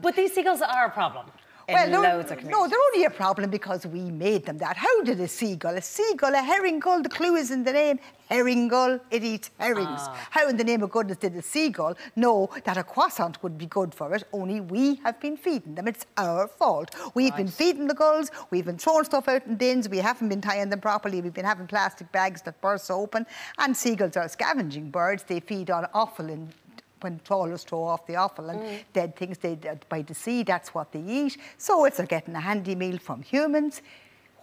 But these seagulls are a problem. Well, in they're, loads of no, they're only a problem because we made them that. How did a seagull, a seagull, a herring gull, the clue is in the name, herring gull, it eats herrings. Ah. How in the name of goodness did a seagull know that a croissant would be good for it? Only we have been feeding them. It's our fault. We've been feeding the gulls, we've been throwing stuff out in bins, we haven't been tying them properly, we've been having plastic bags that burst open. And seagulls are scavenging birds. They feed on offal and when trawlers throw off the offal and mm. dead things they, by the sea, that's what they eat. So if they're getting a handy meal from humans,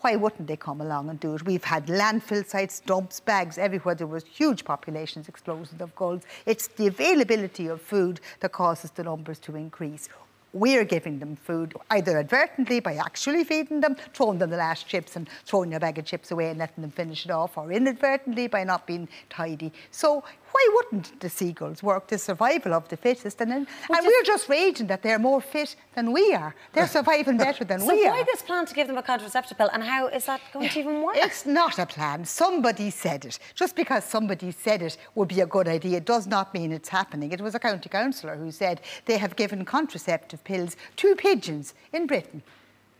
why wouldn't they come along and do it? We've had landfill sites, dumps, bags, everywhere there was huge populations explosions of gulls. It's the availability of food that causes the numbers to increase. We're giving them food either advertently by actually feeding them, throwing them the last chips and throwing your bag of chips away and letting them finish it off, or inadvertently by not being tidy. So why wouldn't the seagulls work? The survival of the fittest, and, then, and we're just raging that they're more fit than we are. They're surviving better than So we are. So why this plan to give them a contraceptive pill, and how is that going to even work? It's not a plan. Somebody said it. Just because somebody said it would be a good idea does not mean it's happening. It was a county councillor who said they have given contraceptive pills to pigeons in Britain.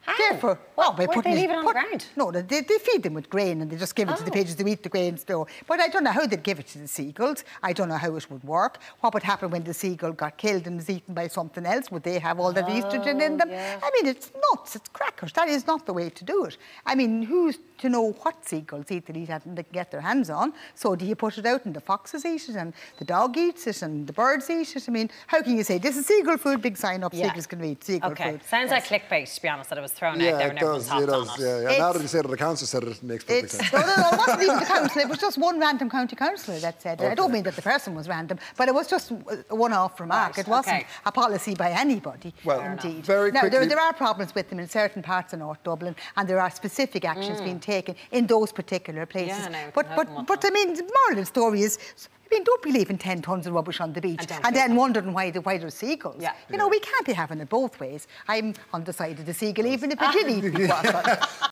Ah, how? Therefore, Well, by putting they leave it on the ground? No, they, they feed them with grain and they just give it to the Oh. pigeons to eat the grain still. But I don't know how they'd give it to the seagulls. I don't know how it would work. What would happen when the seagull got killed and was eaten by something else? Would they have all that estrogen in Oh, them? yeah. I mean, it's nuts. It's crackers. That is not the way to do it. I mean, who's to know what seagulls eat that eat that and they can get their hands on? So do you put it out and the foxes eat it and the dog eats it and the birds eat it? I mean, how can you say this is seagull food? Big sign up. Yeah. Seagulls can eat seagull Okay, food. sounds Yes. like clickbait, to be honest, that it was thrown out Yeah, there it and everyone's does. hopped It on does. it. Yeah, yeah. Now that you say that the council said it, it makes perfect sense. no, no, no, it wasn't even the council. It was just one random county councillor that said it. I don't mean that the person was random, but it was just a one-off remark. Right, it wasn't okay. a policy by anybody. Well, indeed. very now, there, quickly- there are problems with them in certain parts of North Dublin, and there are specific actions being taken in those particular places. Mm. Yeah, no, but, but, but. I mean, the moral of the story is. I mean, don't be leaving 10 tonnes of rubbish on the beach And and then wondering why, the, why there's seagulls. Yeah. You know, we can't be having it both ways. I'm on the side of the seagull, even if it did eat.